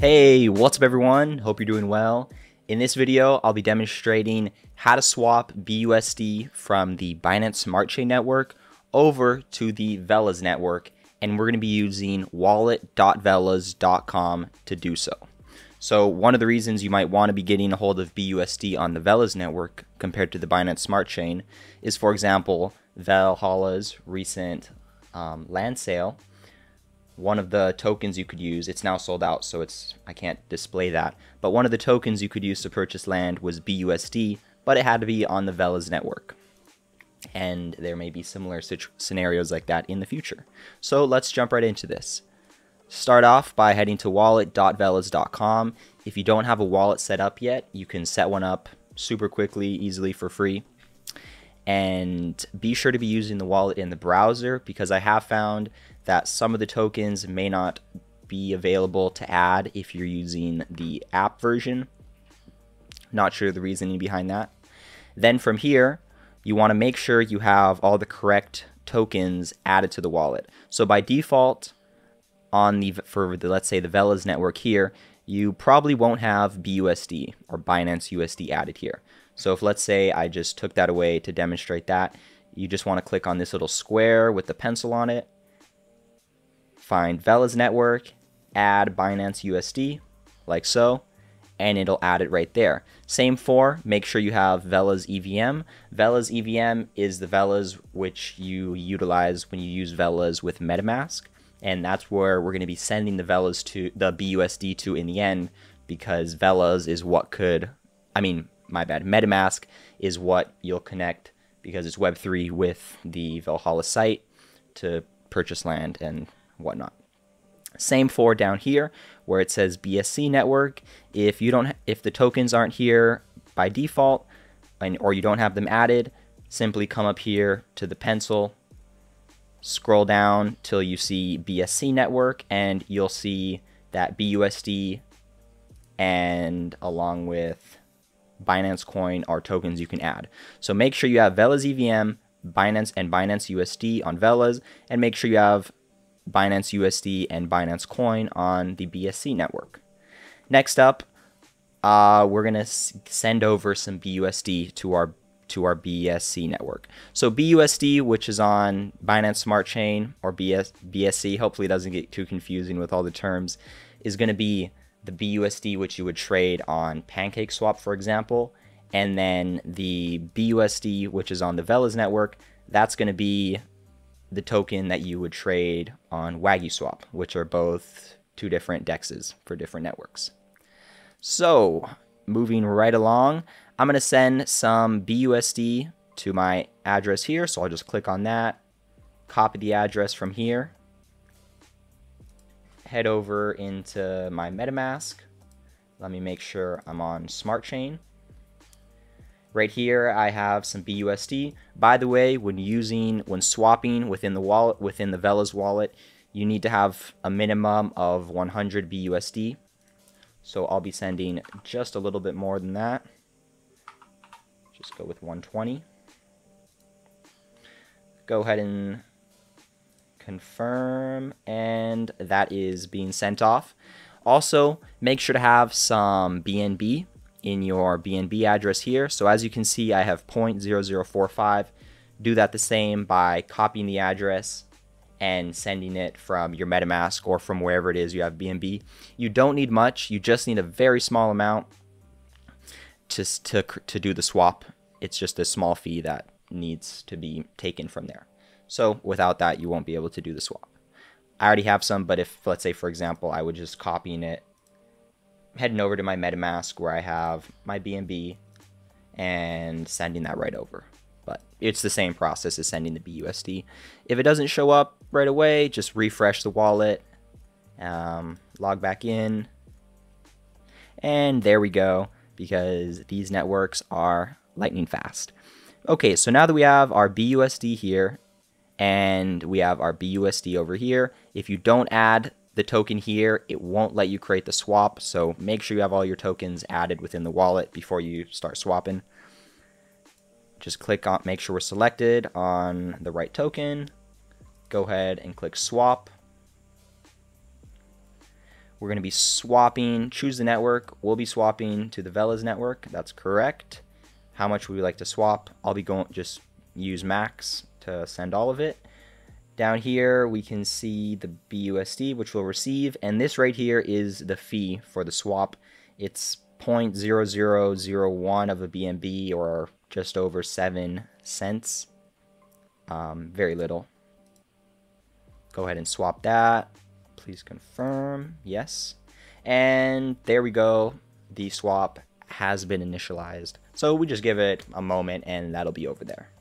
Hey, what's up everyone? Hope you're doing well. In this video, I'll be demonstrating how to swap BUSD from the Binance Smart Chain network over to the Velas network, and we're going to be using wallet.velas.com to do so. So one of the reasons you might want to be getting a hold of BUSD on the Velas network compared to the Binance Smart Chain is, for example, Velhalla's recent um, land sale one of the tokens you could use it's now sold out so it's i can't display that but one of the tokens you could use to purchase land was busd but it had to be on the velas network. And there may be similar scenarios like that in the future. So let's jump right into this. Start off by heading to wallet.velas.com if you don't have a wallet set up yet you can set one up super quickly easily for free. And be sure to be using the wallet in the browser because I have found that some of the tokens may not be available to add if you're using the app version. Not sure the reasoning behind that. Then from here, you want to make sure you have all the correct tokens added to the wallet. So by default, on the for the let's say the Velas network here, you probably won't have BUSD or Binance USD added here. So if let's say I just took that away to demonstrate that, you just want to click on this little square with the pencil on it, find Velas network, add Binance USD, like so, and it'll add it right there. Same for, make sure you have Velas EVM. Velas EVM is the Velas which you utilize when you use Velas with MetaMask, and that's where we're going to be sending the Velas to the BUSD to in the end because Velas is what could, I mean, my bad, MetaMask is what you'll connect because it's Web3 with the Velhalla site to purchase land and whatnot. Same for down here where it says BSC network. If you don't, if the tokens aren't here by default, and, or you don't have them added, simply come up here to the pencil, scroll down till you see BSC network, and you'll see that BUSD and along with Binance Coin are tokens you can add. So make sure you have Velas EVM, Binance, and Binance USD on Velas, and make sure you have Binance USD and Binance Coin on the BSC network. Next up, uh, we're gonna send over some BUSD to our to our BSC network. So BUSD, which is on Binance Smart Chain or BS, BSC, hopefully doesn't get too confusing with all the terms, is going to be the BUSD, which you would trade on PancakeSwap, for example, and then the BUSD, which is on the Velas network, that's going to be the token that you would trade on WagyuSwap, which are both two different dexes for different networks. So, moving right along, I'm going to send some BUSD to my address here. So I'll just click on that, copy the address from here, head over into my MetaMask. Let me make sure I'm on Smart Chain. Right here, I have some BUSD. By the way, when using, when swapping within the wallet, within the Velas wallet, you need to have a minimum of 100 BUSD. So I'll be sending just a little bit more than that. Just go with 120. Go ahead and confirm, and that is being sent off. Also, make sure to have some BNB in your BNB address here. So as you can see, I have 0.0045. Do that the same by copying the address and sending it from your MetaMask or from wherever it is you have BNB. You don't need much. You just need a very small amount just to, to do the swap. It's just a small fee that needs to be taken from there. So without that, you won't be able to do the swap. I already have some, but if, let's say, for example, I would just copying it, heading over to my MetaMask where I have my BNB and sending that right over. But it's the same process as sending the BUSD. If it doesn't show up right away, just refresh the wallet, um, log back in, and there we go, because these networks are lightning fast. Okay, so now that we have our BUSD here and we have our BUSD over here. If you don't add the token here, it won't let you create the swap. So make sure you have all your tokens added within the wallet before you start swapping. Just click on, make sure we're selected on the right token. Go ahead and click swap. we're going to be swapping, choose the network. We'll be swapping to the Velas network. That's correct. How much would we like to swap? I'll be going, just use max to send all of it. Down here, we can see the BUSD, which we'll receive. And this right here is the fee for the swap. It's 0.0001 of a BNB or just over 7 cents. Um, very little. Go ahead and swap that. Please confirm. Yes. And there we go. The swap has been initialized. So we just give it a moment and that'll be over there.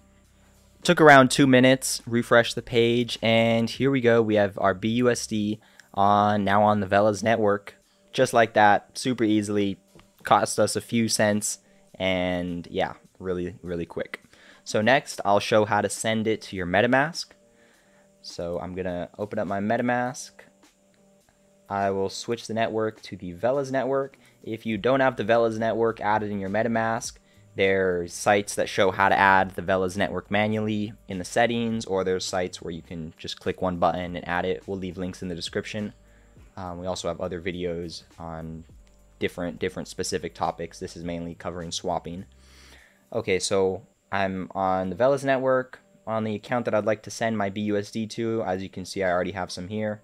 Took around two minutes, refresh the page, and here we go. We have our BUSD on now on the Velas network. Just like that, super easily, cost us a few cents, and yeah, really, really quick. So next, I'll show how to send it to your MetaMask. So I'm gonna open up my MetaMask. I will switch the network to the Velas network. If you don't have the Velas network added in your MetaMask, there's sites that show how to add the Velas network manually in the settings, or there's sites where you can just click one button and add it. We'll leave links in the description. Um, we also have other videos on different different specific topics. This is mainly covering swapping. Okay, so I'm on the Velas network on the account that I'd like to send my BUSD to. As you can see, I already have some here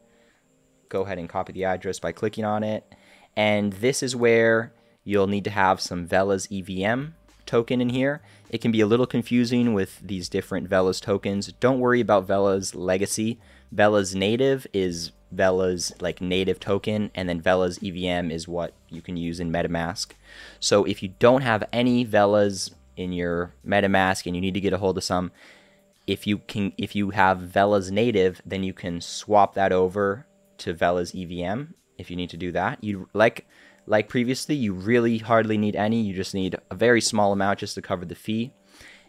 go ahead and copy the address by clicking on it. And this is where you'll need to have some Velas EVM token in here. It can be a little confusing with these different Velas tokens. Don't worry about Velas legacy. Velas native is Velas like native token, and then Velas EVM is what you can use in MetaMask. So if you don't have any Velas in your MetaMask and you need to get a hold of some, if you can if you have Velas native, then you can swap that over to Velas EVM if you need to do that. You like like previously, you really hardly need any. You just need a very small amount just to cover the fee.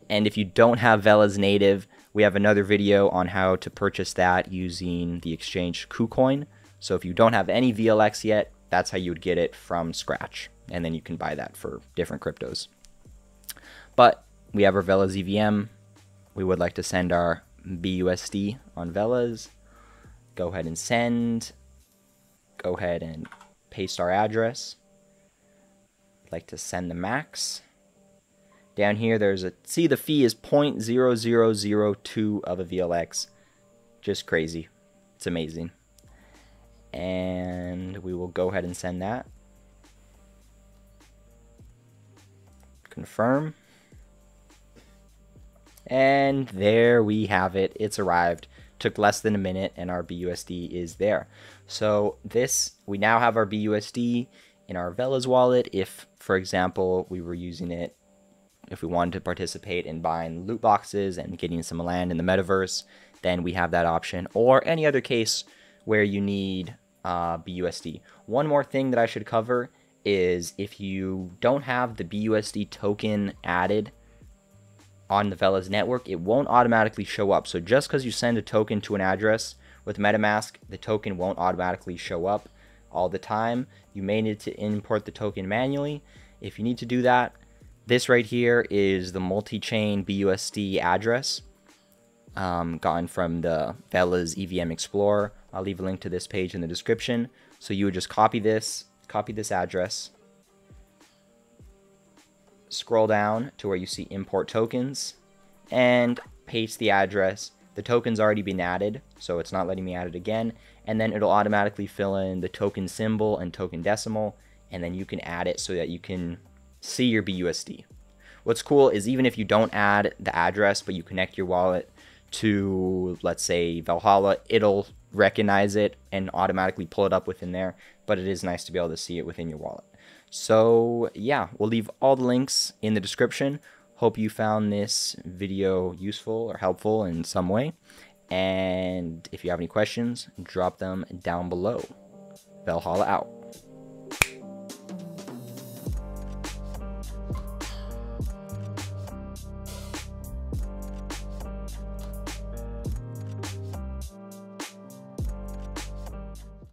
And if you don't have Velas native, we have another video on how to purchase that using the exchange KuCoin. So if you don't have any VLX yet, that's how you would get it from scratch. And then you can buy that for different cryptos. But we have our Velas EVM. We would like to send our BUSD on Velas go ahead and send. Go ahead and paste our address. I'd like to send the max. Down here, there's a, see the fee is 0.0002 of a VLX. Just crazy. It's amazing. And we will go ahead and send that. Confirm. And there we have it. It's arrived took less than a minute and our BUSD is there. So this, we now have our BUSD in our Velas wallet. If, for example, we were using it, if we wanted to participate in buying loot boxes and getting some land in the metaverse, then we have that option. Or any other case where you need uh, BUSD. One more thing that I should cover is if you don't have the BUSD token added on the Velas network, it won't automatically show up. So just because you send a token to an address with MetaMask, the token won't automatically show up all the time. You may need to import the token manually. If you need to do that, this right here is the multi-chain BUSD address um, gotten from the Velas EVM Explorer. I'll leave a link to this page in the description. So you would just copy this, copy this address, scroll down to where you see import tokens and paste the address. The token's already been added, so it's not letting me add it again. And then it'll automatically fill in the token symbol and token decimal, and then you can add it so that you can see your BUSD. What's cool is even if you don't add the address, but you connect your wallet to, let's say, Velhalla, it'll recognize it and automatically pull it up within there. But it is nice to be able to see it within your wallet. So yeah, we'll leave all the links in the description. Hope you found this video useful or helpful in some way. And if you have any questions, drop them down below. Velhalla out.